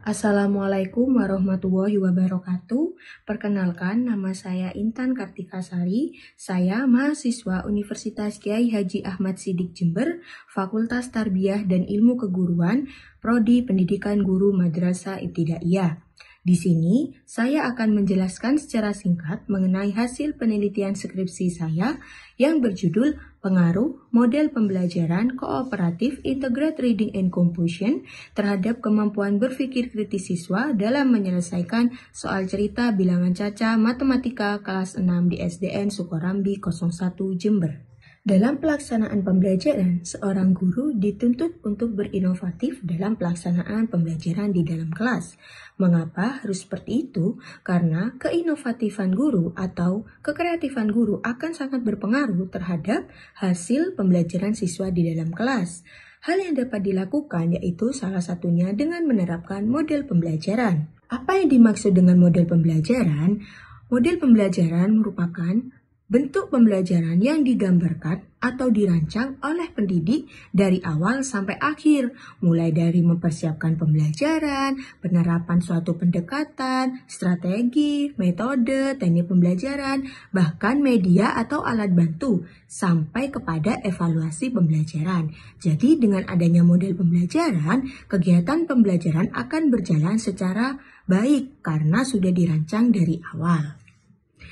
Assalamualaikum warahmatullahi wabarakatuh. Perkenalkan, nama saya Intan Kartikasari. Saya mahasiswa Universitas Kiai Haji Ahmad Sidik Jember, Fakultas Tarbiyah dan Ilmu Keguruan, Prodi Pendidikan Guru Madrasah Ibtidaiyah. Di sini, saya akan menjelaskan secara singkat mengenai hasil penelitian skripsi saya yang berjudul Pengaruh Model Pembelajaran Kooperatif Integrated Reading and Composition terhadap kemampuan berpikir kritis siswa dalam menyelesaikan soal cerita bilangan caca matematika kelas 6 di SDN Sukorambi 01 Jember. Dalam pelaksanaan pembelajaran, seorang guru dituntut untuk berinovatif dalam pelaksanaan pembelajaran di dalam kelas. Mengapa harus seperti itu? Karena keinovatifan guru atau kekreatifan guru akan sangat berpengaruh terhadap hasil pembelajaran siswa di dalam kelas. Hal yang dapat dilakukan yaitu salah satunya dengan menerapkan model pembelajaran. Apa yang dimaksud dengan model pembelajaran? Model pembelajaran merupakan bentuk pembelajaran yang digambarkan atau dirancang oleh pendidik dari awal sampai akhir, mulai dari mempersiapkan pembelajaran, penerapan suatu pendekatan, strategi, metode, teknik pembelajaran, bahkan media atau alat bantu, sampai kepada evaluasi pembelajaran. Jadi dengan adanya model pembelajaran, kegiatan pembelajaran akan berjalan secara baik karena sudah dirancang dari awal.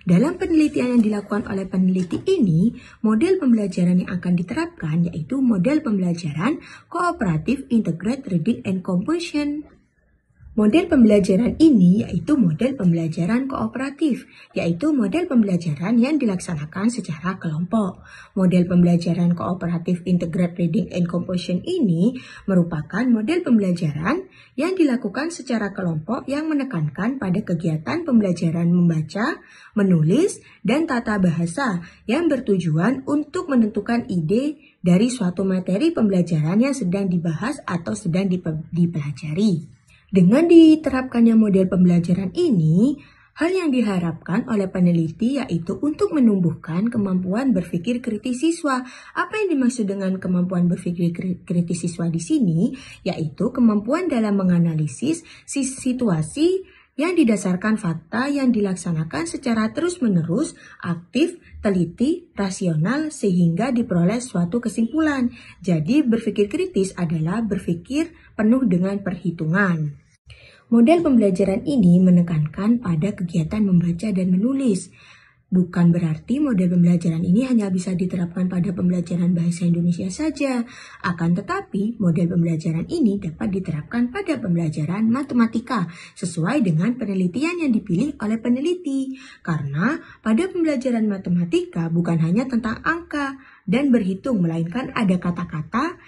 Dalam penelitian yang dilakukan oleh peneliti ini, model pembelajaran yang akan diterapkan yaitu model pembelajaran kooperatif integrated reading and composition. Model pembelajaran ini yaitu model pembelajaran kooperatif, yaitu model pembelajaran yang dilaksanakan secara kelompok. Model pembelajaran kooperatif integrated reading and composition ini merupakan model pembelajaran yang dilakukan secara kelompok yang menekankan pada kegiatan pembelajaran membaca, menulis, dan tata bahasa yang bertujuan untuk menentukan ide dari suatu materi pembelajaran yang sedang dibahas atau sedang dipelajari. Dengan diterapkannya model pembelajaran ini, hal yang diharapkan oleh peneliti yaitu untuk menumbuhkan kemampuan berpikir kritis siswa. Apa yang dimaksud dengan kemampuan berpikir kritis siswa di sini? Yaitu kemampuan dalam menganalisis situasi yang didasarkan fakta yang dilaksanakan secara terus-menerus, aktif, teliti, rasional, sehingga diperoleh suatu kesimpulan. Jadi, berpikir kritis adalah berpikir penuh dengan perhitungan. Model pembelajaran ini menekankan pada kegiatan membaca dan menulis. Bukan berarti model pembelajaran ini hanya bisa diterapkan pada pembelajaran bahasa Indonesia saja. Akan tetapi, model pembelajaran ini dapat diterapkan pada pembelajaran matematika sesuai dengan penelitian yang dipilih oleh peneliti. Karena pada pembelajaran matematika bukan hanya tentang angka dan berhitung, melainkan ada kata-kata,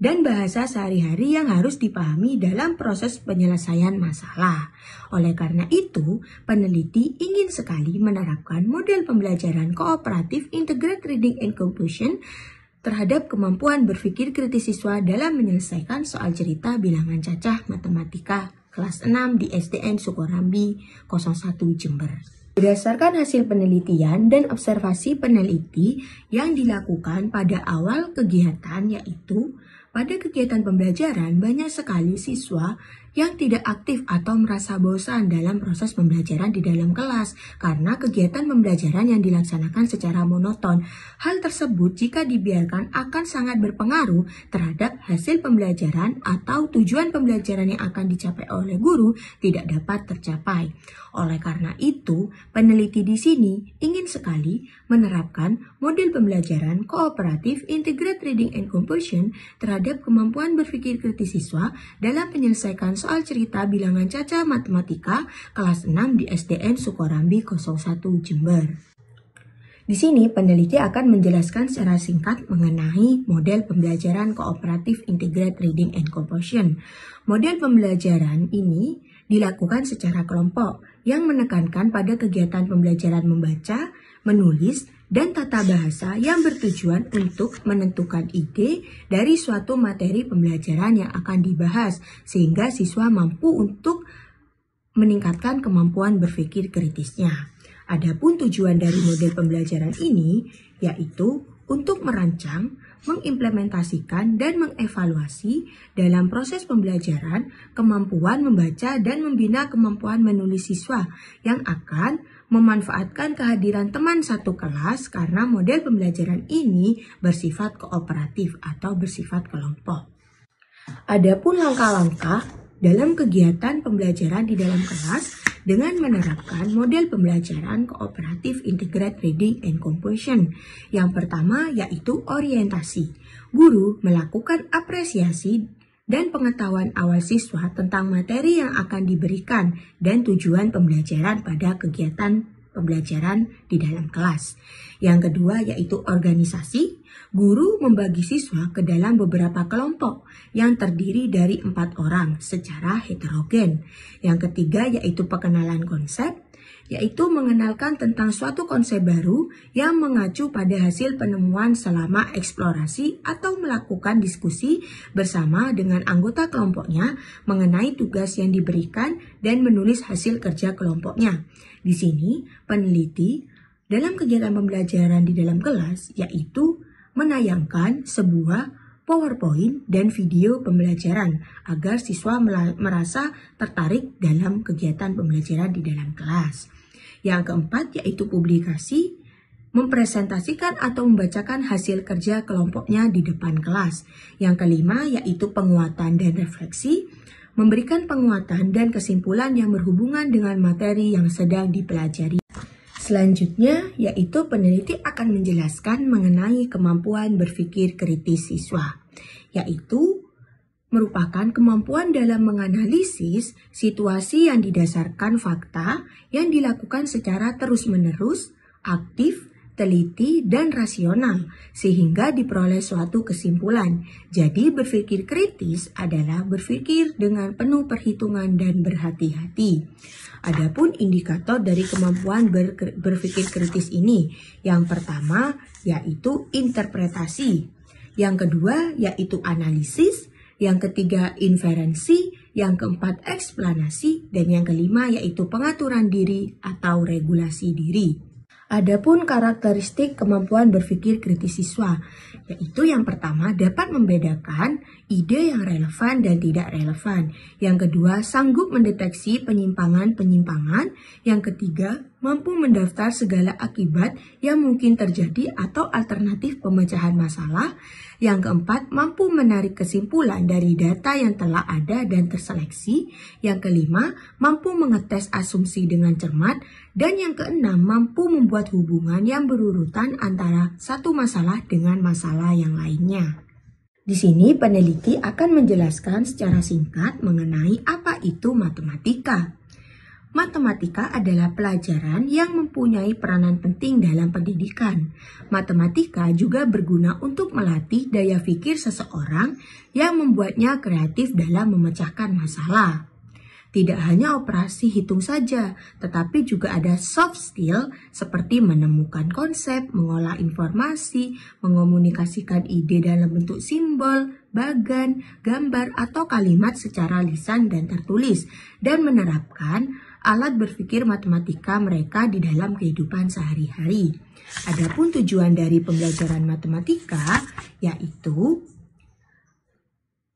dan bahasa sehari-hari yang harus dipahami dalam proses penyelesaian masalah. Oleh karena itu, peneliti ingin sekali menerapkan model pembelajaran kooperatif integrated reading and composition terhadap kemampuan berpikir kritis siswa dalam menyelesaikan soal cerita bilangan cacah matematika kelas 6 di SDN Sukorambi 01 Jember. Berdasarkan hasil penelitian dan observasi peneliti yang dilakukan pada awal kegiatan yaitu pada kegiatan pembelajaran, banyak sekali siswa yang tidak aktif atau merasa bosan dalam proses pembelajaran di dalam kelas karena kegiatan pembelajaran yang dilaksanakan secara monoton. Hal tersebut jika dibiarkan akan sangat berpengaruh terhadap hasil pembelajaran atau tujuan pembelajaran yang akan dicapai oleh guru tidak dapat tercapai. Oleh karena itu, peneliti di sini ingin sekali menerapkan model pembelajaran kooperatif integrated reading and composition terhadap kemampuan berpikir kritis siswa dalam menyelesaikan soal cerita bilangan caca matematika kelas 6 di SDN Sukorambi 01 Jember. Di sini peneliti akan menjelaskan secara singkat mengenai model pembelajaran kooperatif integrated reading and composition. Model pembelajaran ini dilakukan secara kelompok yang menekankan pada kegiatan pembelajaran membaca, menulis, dan tata bahasa yang bertujuan untuk menentukan ide dari suatu materi pembelajaran yang akan dibahas sehingga siswa mampu untuk meningkatkan kemampuan berpikir kritisnya. Adapun tujuan dari model pembelajaran ini yaitu untuk merancang, mengimplementasikan dan mengevaluasi dalam proses pembelajaran kemampuan membaca dan membina kemampuan menulis siswa yang akan memanfaatkan kehadiran teman satu kelas karena model pembelajaran ini bersifat kooperatif atau bersifat kelompok. Adapun langkah-langkah dalam kegiatan pembelajaran di dalam kelas dengan menerapkan model pembelajaran kooperatif integrated reading and composition. Yang pertama yaitu orientasi. Guru melakukan apresiasi dan pengetahuan awal siswa tentang materi yang akan diberikan dan tujuan pembelajaran pada kegiatan pembelajaran di dalam kelas. Yang kedua yaitu organisasi. Guru membagi siswa ke dalam beberapa kelompok yang terdiri dari empat orang secara heterogen. Yang ketiga yaitu pengenalan konsep, yaitu mengenalkan tentang suatu konsep baru yang mengacu pada hasil penemuan selama eksplorasi atau melakukan diskusi bersama dengan anggota kelompoknya mengenai tugas yang diberikan dan menulis hasil kerja kelompoknya. Di sini, peneliti dalam kegiatan pembelajaran di dalam kelas yaitu menayangkan sebuah PowerPoint dan video pembelajaran agar siswa merasa tertarik dalam kegiatan pembelajaran di dalam kelas. Yang keempat yaitu publikasi mempresentasikan atau membacakan hasil kerja kelompoknya di depan kelas. Yang kelima yaitu penguatan dan refleksi, memberikan penguatan dan kesimpulan yang berhubungan dengan materi yang sedang dipelajari. Selanjutnya, yaitu peneliti akan menjelaskan mengenai kemampuan berpikir kritis siswa, yaitu merupakan kemampuan dalam menganalisis situasi yang didasarkan fakta yang dilakukan secara terus-menerus, aktif, teliti, dan rasional, sehingga diperoleh suatu kesimpulan. Jadi, berpikir kritis adalah berpikir dengan penuh perhitungan dan berhati-hati. Adapun indikator dari kemampuan ber berpikir kritis ini, yang pertama yaitu interpretasi, yang kedua yaitu analisis, yang ketiga inferensi, yang keempat eksplanasi, dan yang kelima yaitu pengaturan diri atau regulasi diri. Adapun karakteristik kemampuan berpikir kritis siswa, yaitu yang pertama dapat membedakan ide yang relevan dan tidak relevan. Yang kedua, sanggup mendeteksi penyimpangan-penyimpangan. Yang ketiga, mampu mendaftar segala akibat yang mungkin terjadi atau alternatif pemecahan masalah. Yang keempat, mampu menarik kesimpulan dari data yang telah ada dan terseleksi. Yang kelima, mampu mengetes asumsi dengan cermat. Dan yang keenam, mampu membuat hubungan yang berurutan antara satu masalah dengan masalah yang lainnya. Di sini peneliti akan menjelaskan secara singkat mengenai apa itu matematika. Matematika adalah pelajaran yang mempunyai peranan penting dalam pendidikan. Matematika juga berguna untuk melatih daya pikir seseorang yang membuatnya kreatif dalam memecahkan masalah. Tidak hanya operasi hitung saja, tetapi juga ada soft skill seperti menemukan konsep, mengolah informasi, mengomunikasikan ide dalam bentuk simbol, bagan, gambar, atau kalimat secara lisan dan tertulis, dan menerapkan alat berpikir matematika mereka di dalam kehidupan sehari-hari. Adapun tujuan dari pembelajaran matematika yaitu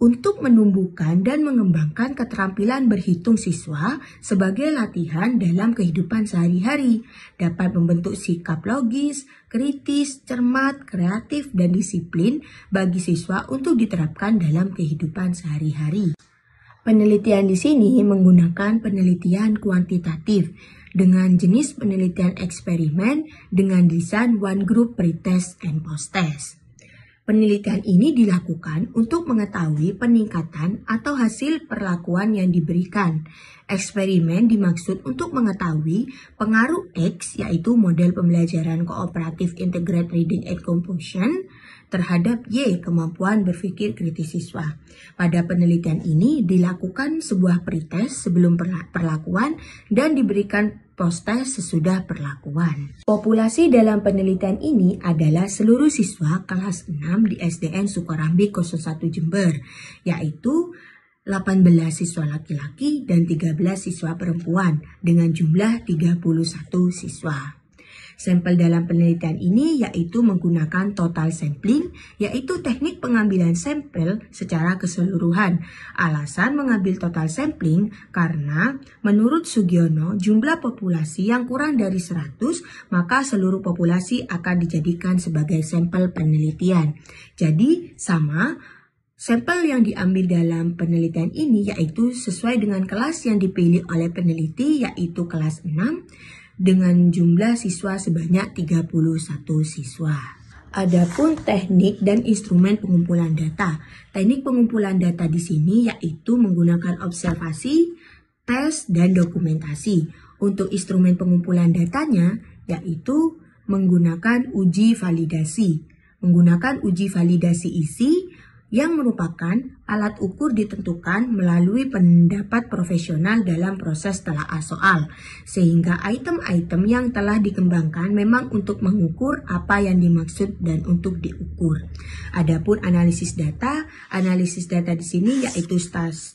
untuk menumbuhkan dan mengembangkan keterampilan berhitung siswa sebagai latihan dalam kehidupan sehari-hari, dapat membentuk sikap logis, kritis, cermat, kreatif, dan disiplin bagi siswa untuk diterapkan dalam kehidupan sehari-hari. Penelitian di sini menggunakan penelitian kuantitatif dengan jenis penelitian eksperimen dengan desain one group pretest and post-test. Penelitian ini dilakukan untuk mengetahui peningkatan atau hasil perlakuan yang diberikan. Eksperimen dimaksud untuk mengetahui pengaruh X yaitu model pembelajaran kooperatif integrated reading and composition terhadap Y kemampuan berpikir kritis siswa. Pada penelitian ini dilakukan sebuah pretest sebelum perlakuan dan diberikan Postes sesudah perlakuan. Populasi dalam penelitian ini adalah seluruh siswa kelas 6 di SDN Sukorambi 01 Jember, yaitu 18 siswa laki-laki dan 13 siswa perempuan dengan jumlah 31 siswa. Sampel dalam penelitian ini yaitu menggunakan total sampling, yaitu teknik pengambilan sampel secara keseluruhan. Alasan mengambil total sampling karena menurut Sugiono jumlah populasi yang kurang dari 100 maka seluruh populasi akan dijadikan sebagai sampel penelitian. Jadi sama Sampel yang diambil dalam penelitian ini yaitu sesuai dengan kelas yang dipilih oleh peneliti yaitu kelas 6 dengan jumlah siswa sebanyak 31 siswa. Adapun teknik dan instrumen pengumpulan data. Teknik pengumpulan data di sini yaitu menggunakan observasi, tes, dan dokumentasi. Untuk instrumen pengumpulan datanya yaitu menggunakan uji validasi. Menggunakan uji validasi isi, yang merupakan alat ukur ditentukan melalui pendapat profesional dalam proses telaah soal, sehingga item-item yang telah dikembangkan memang untuk mengukur apa yang dimaksud dan untuk diukur. Adapun analisis data, analisis data di sini yaitu stas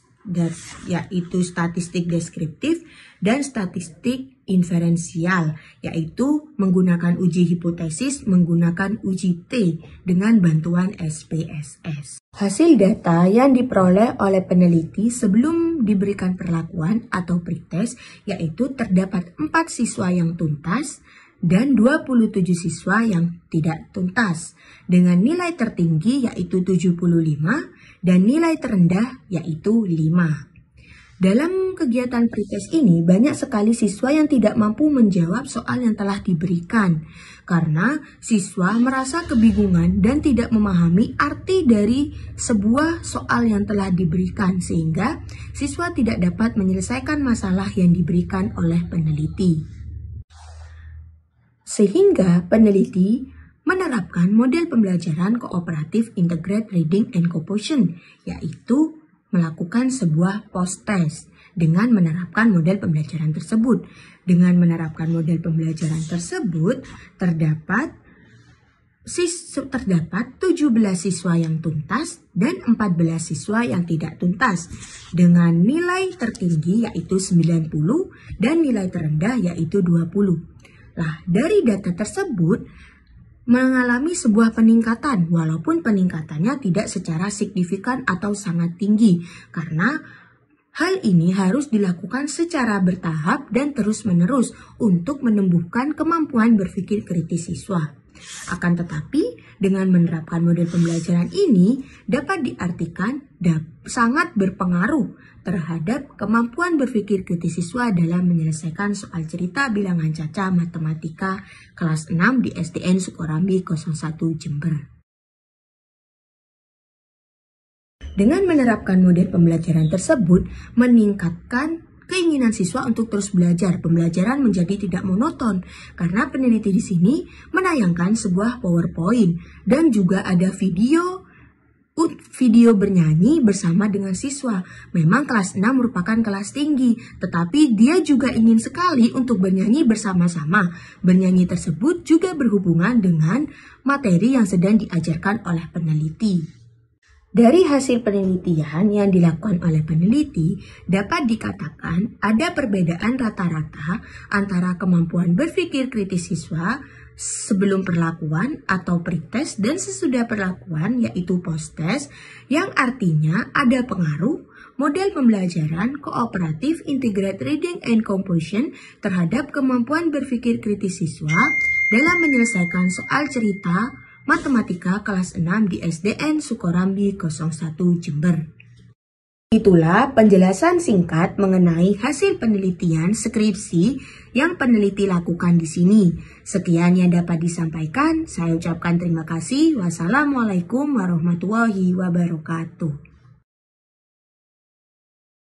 yaitu statistik deskriptif dan statistik inferensial, yaitu menggunakan uji hipotesis menggunakan uji T dengan bantuan SPSS. Hasil data yang diperoleh oleh peneliti sebelum diberikan perlakuan atau pretest yaitu terdapat 4 siswa yang tuntas dan 27 siswa yang tidak tuntas dengan nilai tertinggi yaitu 75 dan nilai terendah yaitu 5. Dalam kegiatan pretest ini, banyak sekali siswa yang tidak mampu menjawab soal yang telah diberikan karena siswa merasa kebingungan dan tidak memahami arti dari sebuah soal yang telah diberikan sehingga siswa tidak dapat menyelesaikan masalah yang diberikan oleh peneliti. Sehingga peneliti menerapkan model pembelajaran kooperatif integrated reading and composition yaitu melakukan sebuah post-test dengan menerapkan model pembelajaran tersebut. Dengan menerapkan model pembelajaran tersebut, terdapat terdapat 17 siswa yang tuntas dan 14 siswa yang tidak tuntas dengan nilai tertinggi yaitu 90 dan nilai terendah yaitu 20. Lah, dari data tersebut mengalami sebuah peningkatan walaupun peningkatannya tidak secara signifikan atau sangat tinggi karena hal ini harus dilakukan secara bertahap dan terus-menerus untuk menumbuhkan kemampuan berpikir kritis siswa. Akan tetapi, dengan menerapkan model pembelajaran ini dapat diartikan sangat berpengaruh terhadap kemampuan berpikir kritis siswa dalam menyelesaikan soal cerita bilangan caca matematika kelas 6 di STN Sukorambi 01 Jember. Dengan menerapkan model pembelajaran tersebut, meningkatkan keinginan siswa untuk terus belajar. Pembelajaran menjadi tidak monoton karena peneliti di sini menayangkan sebuah PowerPoint dan juga ada video video bernyanyi bersama dengan siswa. Memang kelas 6 merupakan kelas tinggi, tetapi dia juga ingin sekali untuk bernyanyi bersama-sama. Bernyanyi tersebut juga berhubungan dengan materi yang sedang diajarkan oleh peneliti. Dari hasil penelitian yang dilakukan oleh peneliti, dapat dikatakan ada perbedaan rata-rata antara kemampuan berpikir kritis siswa sebelum perlakuan atau pretest dan sesudah perlakuan yaitu post-test yang artinya ada pengaruh model pembelajaran kooperatif integrated reading and composition terhadap kemampuan berpikir kritis siswa dalam menyelesaikan soal cerita Matematika kelas 6 di SDN Sukorambi 01 Jember. Itulah penjelasan singkat mengenai hasil penelitian skripsi yang peneliti lakukan di sini. Sekian yang dapat disampaikan. Saya ucapkan terima kasih. Wassalamualaikum warahmatullahi wabarakatuh.